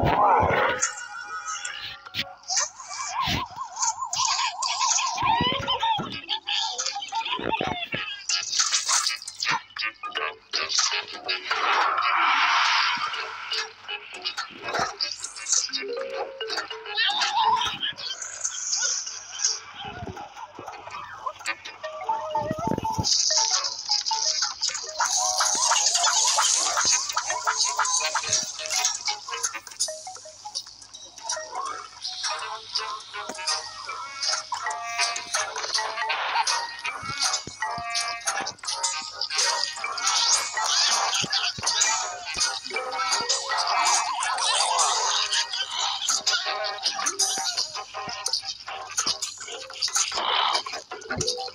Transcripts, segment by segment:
Oh. Thank you.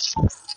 Tchau.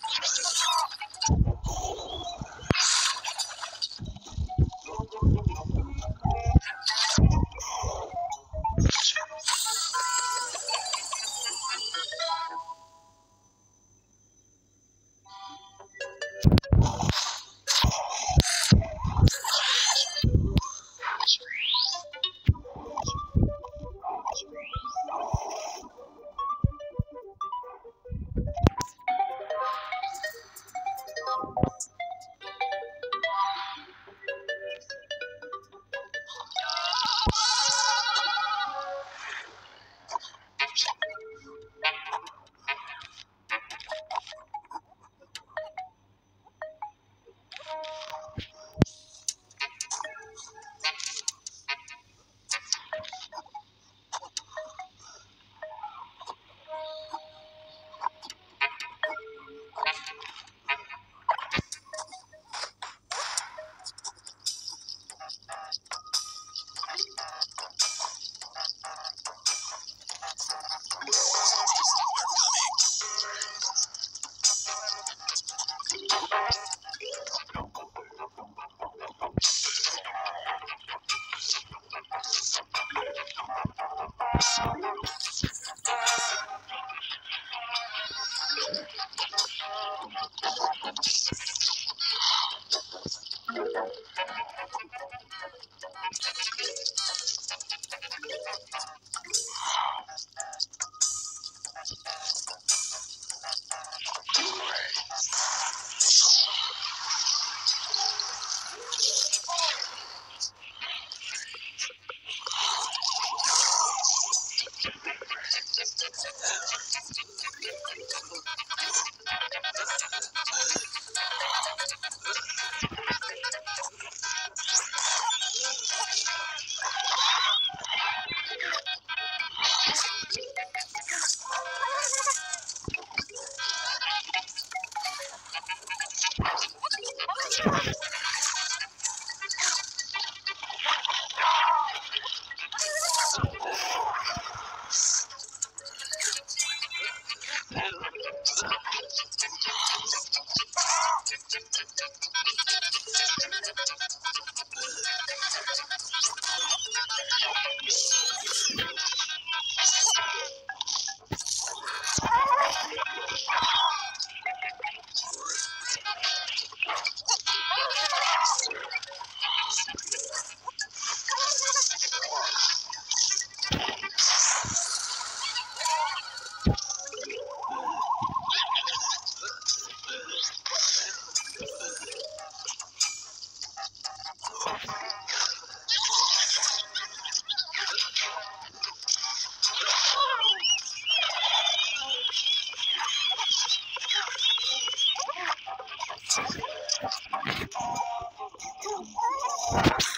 You Thanks.